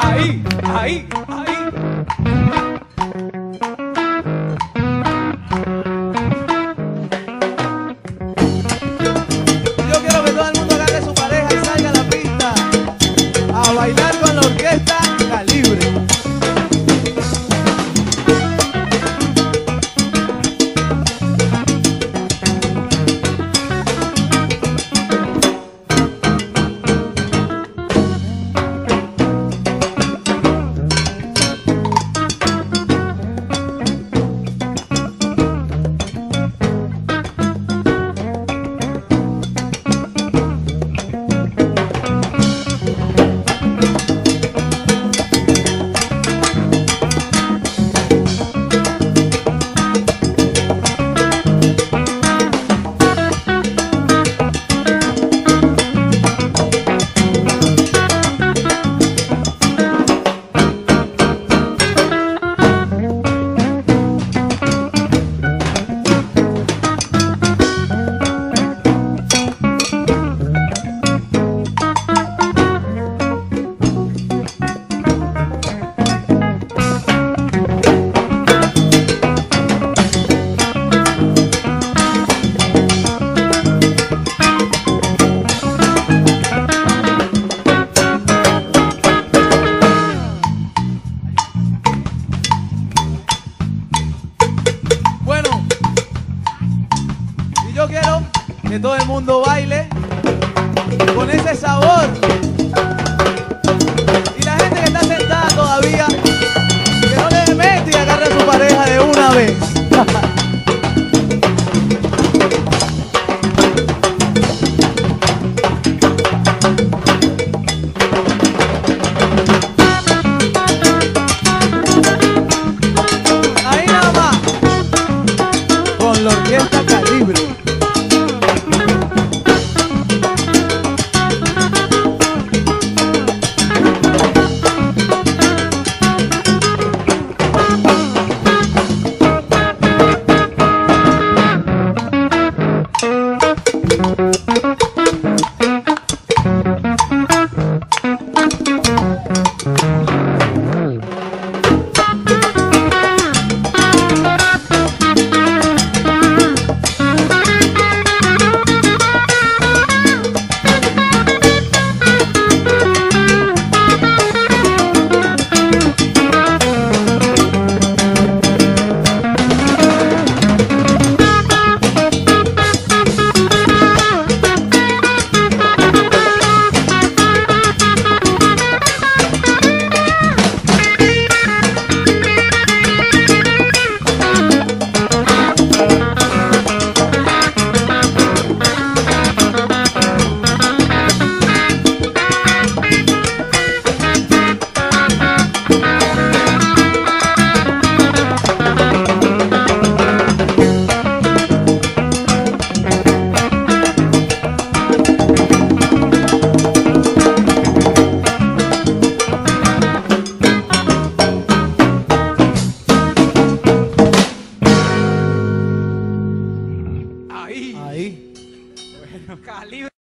Ahí, ahí, ahí. Bueno, que todo el mundo baile con ese sabor. Y la gente que está sentada todavía, que no le mete y agarre a su pareja de una vez. Ahí. Bueno, calibre.